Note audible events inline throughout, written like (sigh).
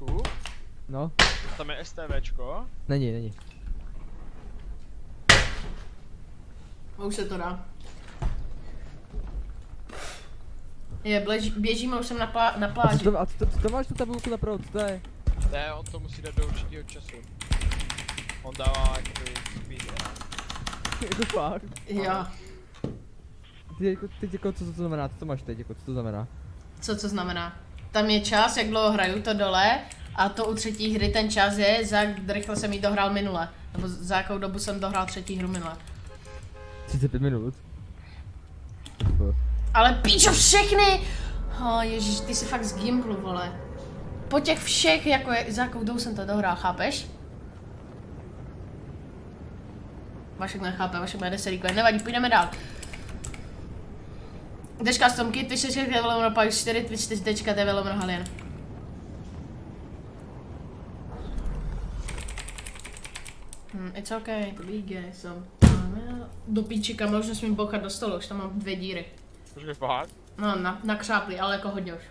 Vašku, No, tam je STVčko. není, není. A už se to dá. Je, blež, běžíme, už jsem na, plá, na A co pláži. to, a co to, co to máš tu tabulku napravo, co to je? Ne, on to musí dát do určitého času. On dává jakoby speed? Je to fakt. Jo. Ty jako, teď jako, co to znamená, co to máš teď, jako, co to znamená? Co to znamená? Tam je čas, jak dlouho hraju to dole a to u třetí hry ten čas je, za jak rychle jsem ji dohrál minule. Nebo za jakou dobu jsem dohrál třetí hru minule. 35 minut. Ale píčo všechny! Oh, ježíš, ty jsi fakt z Gimplu, vole. Po těch všech, jako je, za jakou dobu jsem to dohrál, chápeš? Vašek nechápe, Vašek má 10 rýkové, nevadí, půjdeme dál. Dečka Stomky, ty 6 je velomno pak 4, ty 4 tečka, to je velomno Halien. Hmm, it's okay to be gay, so... Do píči, kam už nesmím bouchat do stolu, už tam mám dvě díry. Počkej, fakt? No, na, nakřáplý, ale jako hodně už.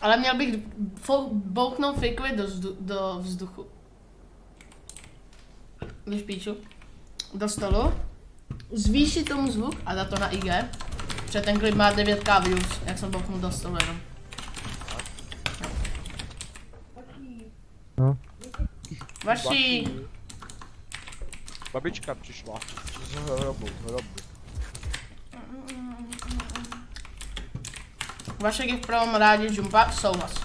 Ale měl bych bouknout fikvy do, vzdu- do vzduchu. Víš píču? Do stolu. Zvýšit tomu zvuk a dát to na IG. Protože ten klip má 9k views, jak jsem bouknul do stolu jenom. No. Vaší, Babička přišla. Z hrobu, hrobu. Vašek je v prvom rádě jumpa, souhlas.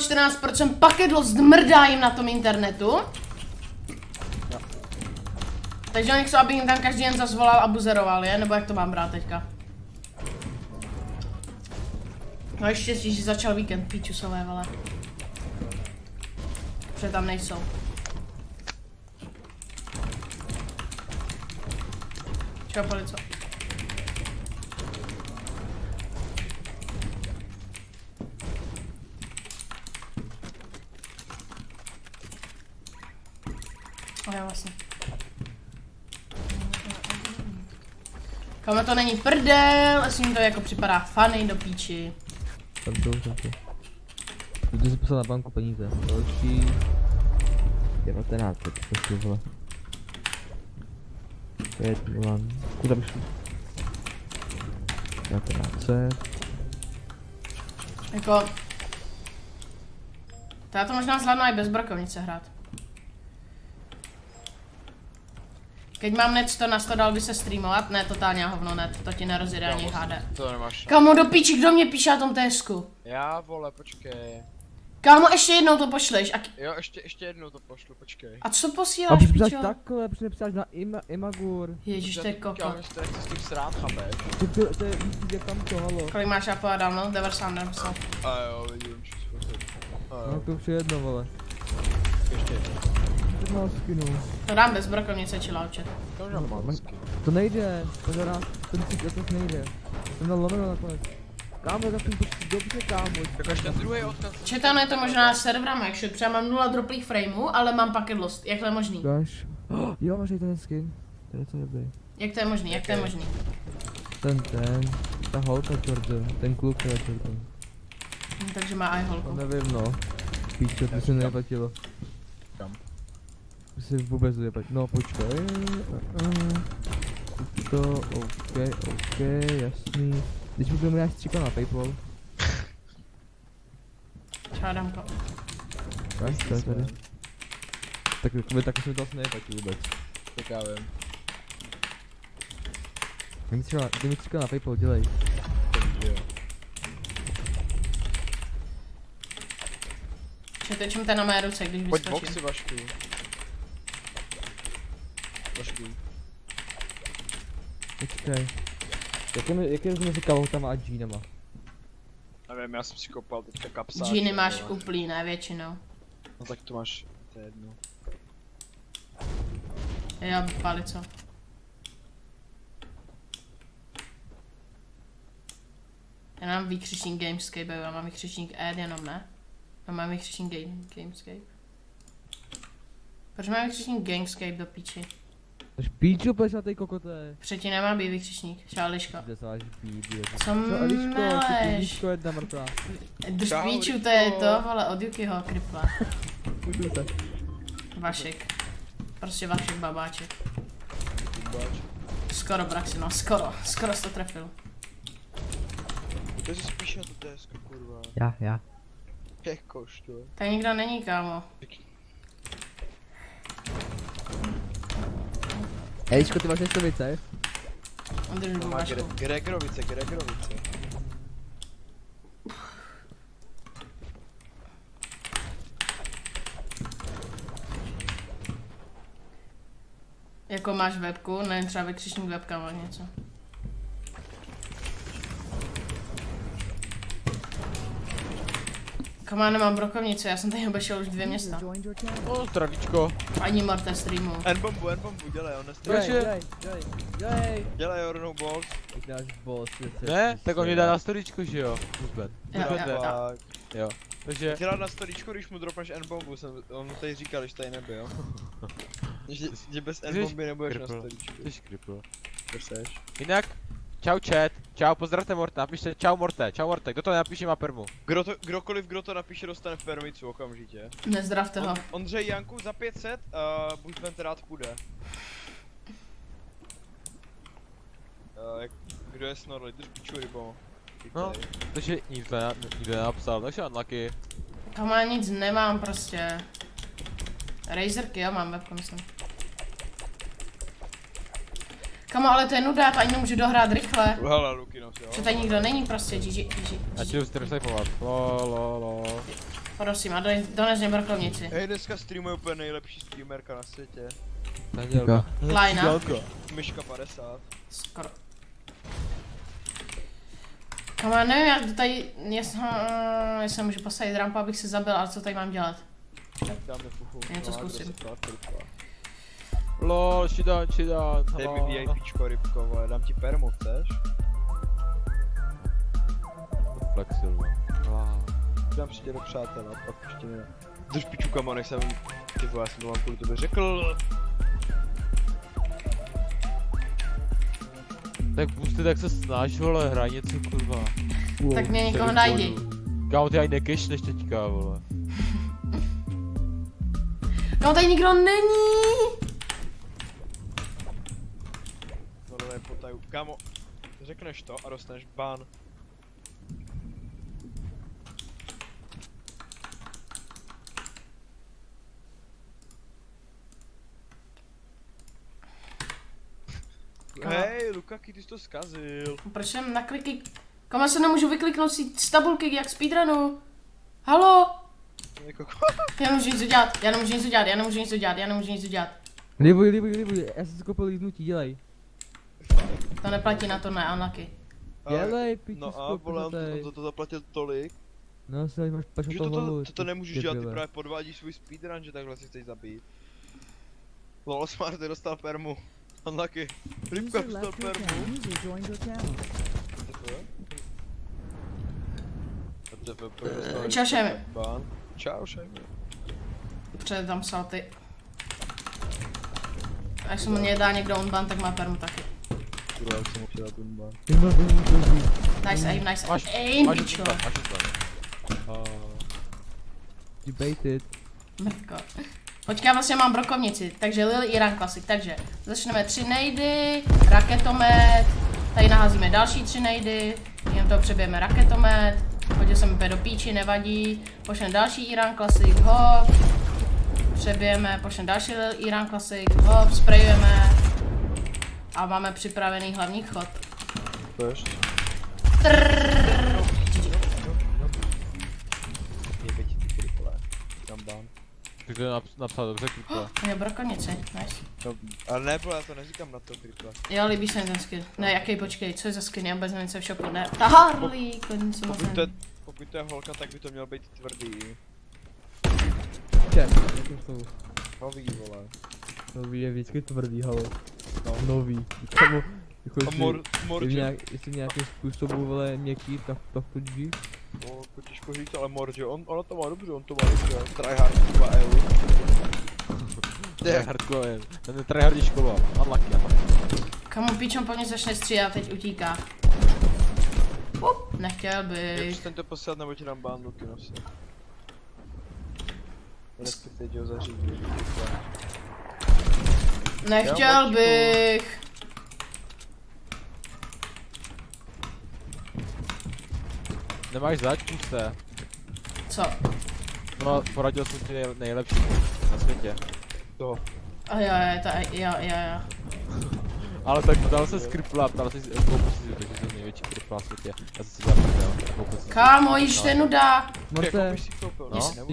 14%? Pakedlo zdmrdá jim na tom internetu. Takže oni chcou, aby jim tam každý jen zazvolal a buzeroval, je? Nebo jak to mám brát teďka? No ještě že začal víkend, píčusové, vole. Protože tam nejsou. Čau, polico. Ale vlastně. Kamo to není prdel, asi mi to jako připadá funny do píči. Tam to, tam to. Jdu si poslat na banku peníze. Další... 19, to si vole. 5, 0, kuda bych šel? 19, Jako... To já to možná zvládnu i bez brokovnice hrát. Keď mám net 100 na 100, dal by se streamovat? Ne, totálně hovno net, to ti nerozjede ani HD. To nemáš. Kámo, do píči, kdo mě píše na tom TSku? Já vole, počkej. Kámo, ještě jednou to pošleš. A, Jo, ještě, ještě jednou to pošlu, počkej. a co A posíláš, píšeš píčo? takhle, proč nepíšeš na ima, Imagur? Ježíš, to je to nechci s tím srát, chápeš? To, to, to je tam to, halo. Kolik máš já povedal, no? 90 napsal. A jo, vidím, že jsi A No jo, to už je jedno, vole. ještě jednou. 15 no. To dám bez brokovnice, či laučet. To už mám malsky. To nejde, to zadá, ten cík letos nejde. Jsem dal lomeno nakonec. Kámo, tak jsem to dobře, kámo. Tak až ten druhý odkaz. Četano je to možná serverama, jak šut. Třeba mám 0 droplých frameů, ale mám packet lost. Jak to je možný? Dáš. Oh, (gasps) jo, máš ten skin. To je to dobrý. Jak to je možný? Jak to je možný? Ten, ten, ta holka Jordan, ten kluk je Jordan. Hm, Takže má i No holku. nevím no. Píče, to se neplatilo. Kam? To se vůbec neplatilo. No počkej. Uh, to, ok, ok, jasný. Když mi budeme nějak stříkat na Paypal. Třeba dám to. Máš to je tady. Tak jakoby taky se mi to asi neplatí vůbec. Tak já vím. Dej mi třeba, dej mi stříkat na Paypal, dělej. To jo. Četečím na mé ruce, když Pojď vyskočím. boxy, Vašku. Počkej. Počkej. Jak je, jak je mezi kalhotama a džínama? Nevím, já jsem si kopal teďka kapsáč. Džíny máš uplý, ne většinou. No tak to máš, to je jedno. Já bych palico. Já mám výkřičník Gamescape, já mám výkřičník Ed jenom, ne? Já mám výkřičník game, Gamescape. Proč mám výkřičník Gamescape do píči? Tož píču plešatej kokote. Předtím nemá být výkřičník, čáliško. Kde se máš být, je. Co ty meleš? jedna mrtvá. Drž píču, to je to, vole, od Yukiho, kripla. Vašek. Prostě Vašek babáček. Skoro Braxi, no skoro, skoro jsi to trefil. To si spíš na tu desku, kurva. Já, já. Jakož to. Tady nikdo není, kámo. Eliško, ty máš něco více? Má. Gre- Gregrovice, Gregrovice. Jako máš webku, nevím, třeba vykřičník webka nebo něco. Kamá, nemám brokovnici, já jsem tady obešel už dvě města. O, zdravíčko. Ani Morte streamu. N-bombu, N-bombu, dělej, on nestane. Proč je- dělej, dělej, dělej. Dělej, Ornou dáš boss, je Ne, tak on mi dá na storičku, že jo? Uzben. Jo, jo, ne. jo. Tak. Jo. Takže, Dělat na storičku, když mu dropneš N-bombu, jsem, on mu tady říkal, když tady nebyl. (laughs) že, že bez N-bomby nebudeš na kripl. storičku. To seš. Jinak, čau chat, čau, pozdravte Morta, napište čau Morte, čau Morte, kdo to napíše má permu? Kdo to, kdokoliv, kdo to napíše, dostane permicu okamžitě. Nezdravte ho. On, Ondřej Janku za 500, uh, buď ven rád půjde. Uh, jak, kdo je snorli, drž piču rybo. No. Takže nikdo, nikdo nenapsal, takže unlucky. Kamá, nic nemám prostě. Razerky, jo, mám webku, myslím. Kamo, ale to je nuda, já to ani nemůžu dohrát rychle. Hele, Lukinos, jo. Že tady nikdo není prostě, GG, GG, A ti jdu strefovat. Lo, lo, lo. Prosím, a dones, dones mě brokovnici. Hej, dneska streamuje úplně nejlepší streamerka na světě. Danielka. Lajna. Myška 50. Skoro. Kamo, já nevím, jak to tady, jestli, hm, jestli můžu postavit rampu, abych se zabil, ale co tady mám dělat? Dáme fuchu. Něco No zkusím. Lol, shidan, shidan. Dej mi VIPčko rybko, vole, dám ti permu, chceš? Flexil. Wow. Dám si tě do přátel a pak ještě ne. Drž piču kamo, než jsem, ty vole, já jsem to vám kvůli tobě řekl. Tak pusty, tak se snaž, vole, hraj něco, kurva. Tak mě někoho najdi. Kámo, ty ani nekešneš teďka, vole. (laughs) No tady nikdo není! Potaju. Kámo, řekneš to a dostaneš ban. Hej, Lukaki, ty jsi to zkazil. Proč jsem na kliky... Kam se nemůžu vykliknout si z tabulky jak speedrunu? Halo? Jako, (laughs) Já nemůžu nic udělat, já nemůžu nic udělat, já nemůžu nic udělat, já nemůžu nic udělat. Libuj, libuj, libuj, já jsem si koupil líznutí, dělej. To neplatí na to, ne, unlucky. Dělej, piču, No a vole, on to, on to, to zaplatil tolik, No, si máš že to to, to, hlavu. to, to nemůžeš dělat, ty právě podvádíš svůj speedrun, že takhle si chceš zabít. Lol, Smart dostal permu. (laughs) Unlucky. Rybka dostal permu. Čau, Šemi. ban. Čau, Šemi. Před tam psal ty. A až se mu mě dá někdo unban, tak má permu taky. Kurva, už jsem dát ten dobrý. Nice aim, nice aim, máš pičo. Debated. Mrtko. Počkej, já vlastně mám brokovnici, takže Lil Iran Classic, takže začneme tři nejdy, raketomet, tady naházíme další tři nejdy, jen to přebijeme raketomet, hodil jsem úplně do píči, nevadí, pošleme další Iran Classic, hop, přebijeme, pošleme další Lil Iran Classic, hop, sprayujeme a máme připravený hlavní chod. Ti ty kriple. To napsal dobře, kurva. (gasps) Je brokovnici, nice. No, ale ne, já to neříkám na to kriple. Jo, líbí se mi ten skin. Ne, jaký počkej, co je za skin, já vůbec nevím, co je v shopu, ne. Ta Harley, konec Pokud to, je, pokud to je holka, tak by to měl být tvrdý. Čem, jaké jsou? Nový, vole. Nový je vždycky tvrdý, halo. No. Nový. Kamu, Jako A jestli, mor, jestli, nějak, jestli v nějakém způsobu, vole, měkký, tak, tak to dí. No, jako těžko říct, ale morže, on, ono to má dobře, on to má dobře. Tryhard, třeba EU. Tryhardko, ten je tryhardí školu, unlucky, unlucky. Kamu pičon po mě začne střílet a teď utíká. Up, nechtěl Jak bych. přestaň to posílat, nebo ti dám bandu, kinose. Respektive, že ho zařídí. Nechtěl bych. Nemáš zač, puste. Co? No, poradil jsem ti nej, nejlepší na světě. To. A jo, jo, to, jo, jo, jo. Ale tak dal se skripla, ptal jsi, koupil si, takže jsi největší skripla na světě. Já jsem si jsem si. Kámo, již to je nuda. Jako Morte, si No. no,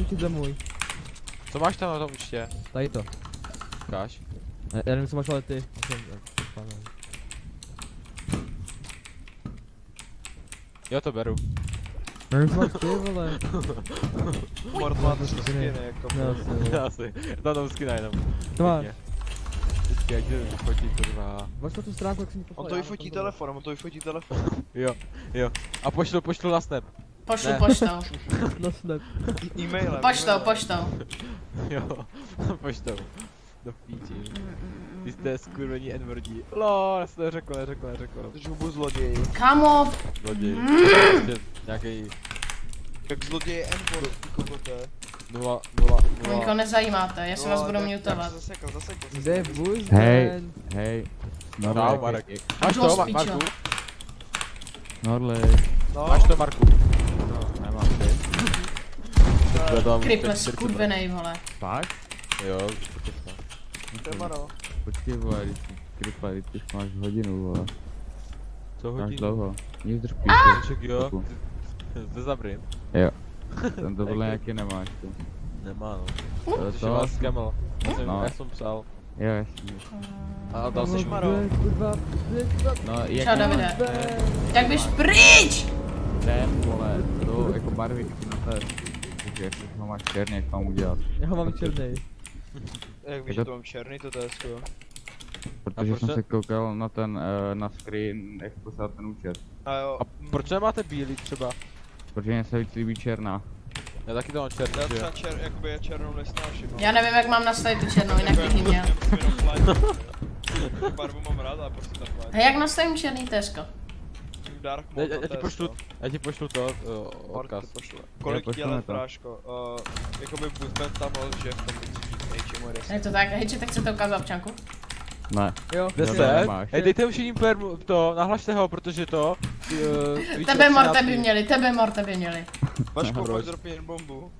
učit za můj. Co máš tam na tom účtě? Tady to. Ukáž. Ne, Já nevím, co máš, ale ty. Jsem- jsem- Jo, to beru. Nevím, co máš ty, vole. (laughs) Mort má to Skiny. jako jo. Asi, tam tam skina jenom. To máš. Vždycky, jak to vyfotí, kurva. Máš na tu stránku, jak mi poslal. On to já vyfotí na tom telefonem, on to vyfotí telefon. (laughs) Jo, jo. A pošlu, pošlu na snap. Pošlu Ne. poštou. dole. (laughs) No snap. E-mailem. Poštou, e-mailem. poštou. Jo, poštou. Do píči. Vy jste skurvení N-wordí. Lol, já jsem to řekl, neřekl, neřekl. Protože hubu zloděj. Kámo, Zloděj. Prostě nějaký Jak zloděj je N-word, ty kokoté. nula, nula, nikoho nula. nezajímáte, já se vás budu mutovat. Zasekl, zasekl. Kde je vůz? Hej. Hej. Čau, Norlej, Máš to. Marku? Norlej. No, Máš to, Marku? No, nemám ty. Kriple, teď 40 skurvenej, vole. Fakt? Jo, počkej. Téma no. Počkej, vole, když jsi kripa, když ty máš hodinu, vole. Co Máš hodí? dlouho. Nic drž Však jo, Děkuju. (laughs) to je zabrým. Jo. Ten to podle nějaký nemáš, ty. Nemá no. To, to, vás skamil. Já jsem, No. jsem psal. jo, jasně. A dal No, jsi kurva, No, jak Čau, máš Davide. Jak bys pryč! Ten, vole, to jako barvy ty na té. Takže jak ho máš černý, jak mám udělat. Já ho mám černý. (laughs) Jak víš, Je že to- mám černý, to TSK. Protože jsem se koukal na ten, eh, na screen, jak poslat ten účet. A jo. A proč nemáte bílý třeba? Protože mě se víc líbí černá. Já taky to mám černý, Já třeba čer, jakoby já černou nesnáším. no. Já nevím, jak mám nastavit tu černou, jinak bych ji měl. (laughs) Barvu mám rád, ale prostě ta flash. Hej, jak nastavím černý tesko? Dark Já, mode já, já ti TSK. pošlu, já ti pošlu to, uh, odkaz. Kolik dělat to. práško? Uh, jakoby buď tam že v tom Je to tak, hej, tak chcete ukázat občanku? Ne. Jo, Deset. Hej, dejte všichni player to, nahlašte ho, protože to... Uh, Tebe morte 13. by měli, tebe morte by měli. Proč? pojď dropni jen bombu.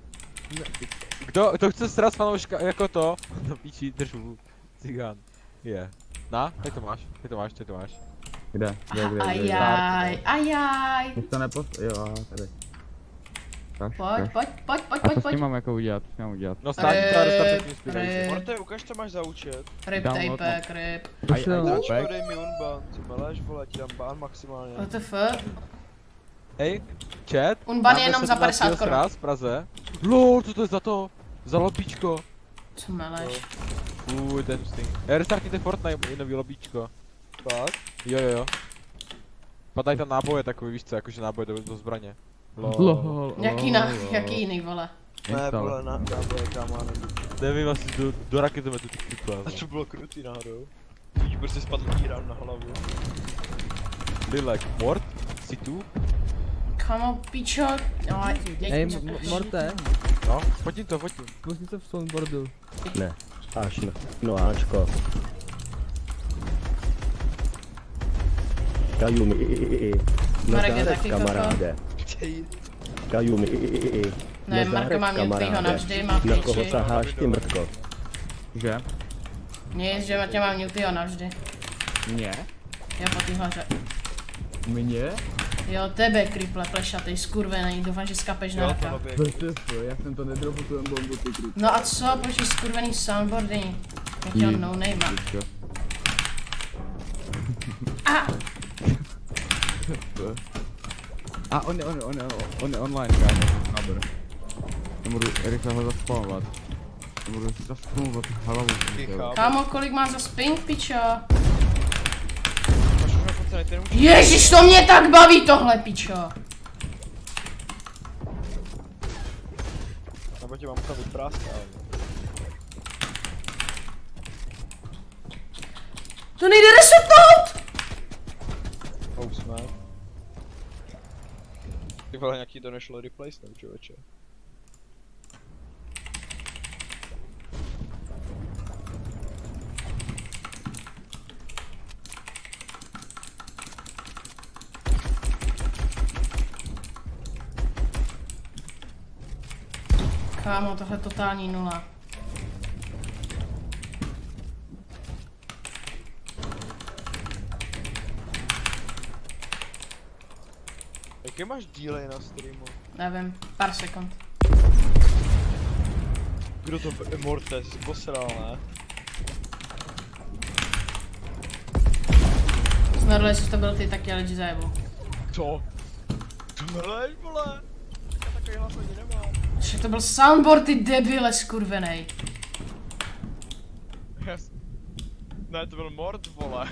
Kdo, kdo chce sraz fanouška jako to? (laughs) Do píči, držu. Cigán. Je. Na, teď to máš, teď to máš, teď to máš. Kde? Kde, kde, kde, kde? Ajaj, ajaj. Už to nepost... Jo, tady. Kaž, Pojď, kaž. pojď, pojď, pojď, A co pojď, s tím pojď. mám jako udělat? Co mám udělat? No státní to dostat Ryb, spírající. Morte, ukaž, co máš za účet. Download tapek, ryb. Pošel. Aj, aj, Back. dej mi unban, co meleš, vole, ti dám ban maximálně. WTF? Hej, chat. Unban je jenom za 50 17. korun. v Praze. LOL, co to je za to? Za lobíčko. Co meleš? Uj, ten hustý. Eh, restartněte Fortnite, je nový lobíčko. Fakt? Jo, jo, jo. Padají tam náboje takový, víš co, jakože náboje do, do zbraně. Lol. Lol, Jaký, lol, na, lol. jaký jiný, vole? Ne, vole, na, na, bude kámo, nevím. Nevím, asi do, do raketometu ty typle. A to bylo krutý náhodou. Teď prostě spadl týran na hlavu. Lilek, Mort, Situ, Kamo, pičo. No, Hej, Morte, no, fotím to, fotím. pustit se v soundboardu. Ne, až no, no Ačko. Kajumi, i, i, i, i. Marek je taky kamaráde. Tej, Kajumi, i, i, i, i. Ne, Marko má mutýho navždy, má Na koho saháš ty mrtko? Že? Nic, že tě mám mutýho navždy. Mě? Jo, po té hoře. Mě? Jo, tebe, kriple, plešatej, skurvený, doufám, že skapeš jo, to nějaká. době. VTF, já jsem to nedrobil tu bombu, ty krut. No a co, počkej, skurvený soundboardy. Jakýho Jí. no name. A, A on je, on je, on je, on je online, kámo, naber. Já budu rychle ho zaspamovat. Já budu zaspamovat hlavu. Kámo, kolik má za spink, pičo? Ježíš, to mě tak baví tohle, pičo. Nebo tě mám to vypráskat. To nejde resetnout! Oh, jsme. Ty vole, nějaký to nešlo replace, nebo člověče. Kámo, tohle totální nula. Jaký máš delay na streamu? Nevím, pár sekund. Kdo to Morte, jsi posral, ne? Snadlo, jestli to byl ty, tak tě lidi zajebu. Co? To mrleš, vole? Já takový hlas ani nemám. Však to byl soundboard, ty debile skurvenej. Jas. Ne, to byl Mort, vole.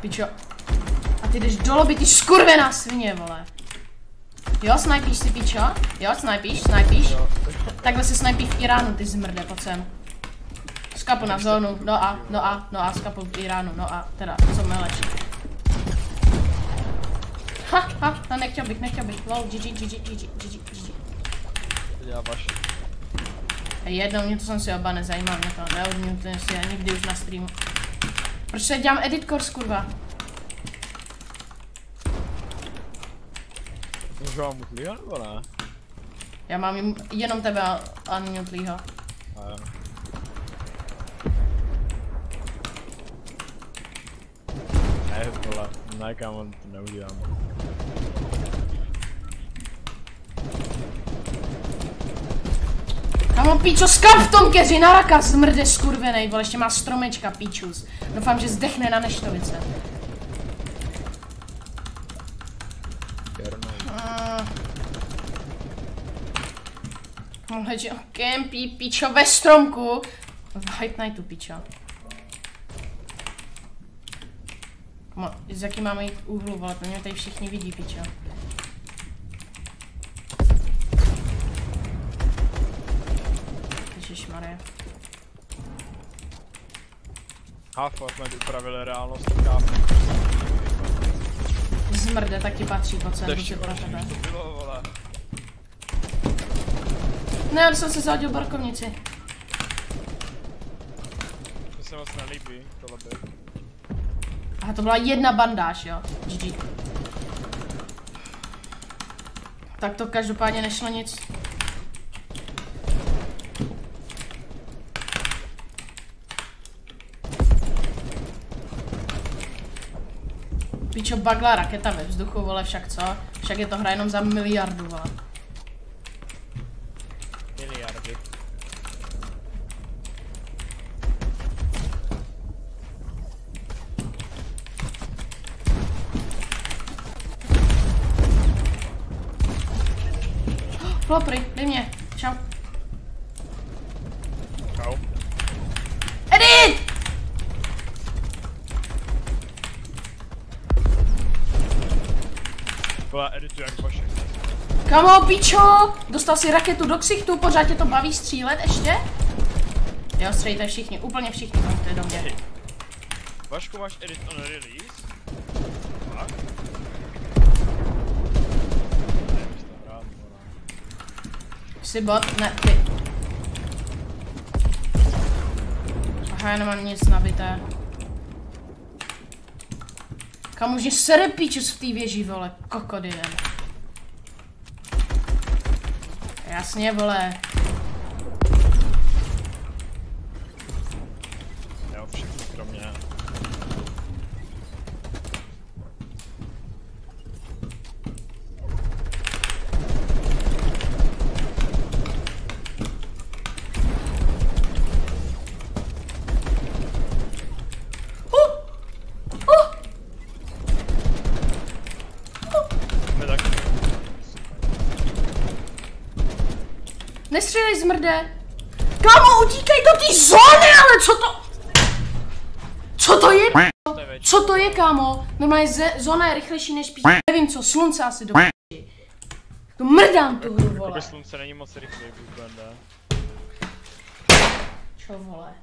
Pičo. Ty jdeš do lobby, ty skurvená svině, vole. Jo, snajpíš si, pičo? Jo, snajpíš, snajpíš. Takhle se snajpí v Iránu, ty zmrde, pojď sem. Skapu na zónu, no a, no a, no a, skapu v Iránu, no a, teda, co mě lepší. Ha, ha, no nechtěl bych, nechtěl bych, lol, GG, GG, GG, GG, GG. Dělá vaši. Jednou mě to jsem si oba nezajímal, mě to neodmím, to si já nikdy už na streamu. Proč se dělám edit course, kurva? Můžu vám utlíhat, nebo ne? Já mám jim- jenom tebe a, a. A jo. Ne, vole, ne, kámo, to neudělám. Kamo, píčo, skap v tom keři na raka, zmrde skurvenej, vole, ještě má stromečka, píčus. Doufám, že zdechne na neštovice. Tohle, že kempí, píčo, ve stromku. V White Knightu, píčo. Kamo, z jaký máme jít úhlu, vole, to mě tady všichni vidí, píčo. Ježišmarja. Half-Life upravili reálnost, kámo. Zmrde, tak ti patří, sem, To to je pro tebe. to bylo, vole. Ne, já jsem se zahodil barkovnici. To se moc nelíbí, tohle by. Aha, to byla jedna bandáž, jo. GG. Tak to každopádně nešlo nic. Pičo, bagla raketa ve vzduchu, vole, však co? Však je to hra jenom za miliardu, vole. Miliardy. (gasps) Flopry, dej mě. Čau. Čau. Edit! Vole, editu jak vaše. Kamo, pičo! Dostal si raketu do ksichtu, pořád tě to baví střílet ještě? Jo, střílejte všichni, úplně všichni, pojďte do mě. Vašku, máš edit on release? Vole. Jsi bot? Ne, ty. Aha, já nemám nic nabité. Kam už je sere píčus v té věži, vole, kokodinem. Jasně, vole. Nestřílej zmrde. Kámo, utíkej do té zóny, ale co to? Co to je? Co to je, kámo? Normálně ze, zóna je rychlejší než pí... Nevím co, slunce asi do. To mrdám tu hru, vole. Bez slunce není moc Banda. Čo, vole.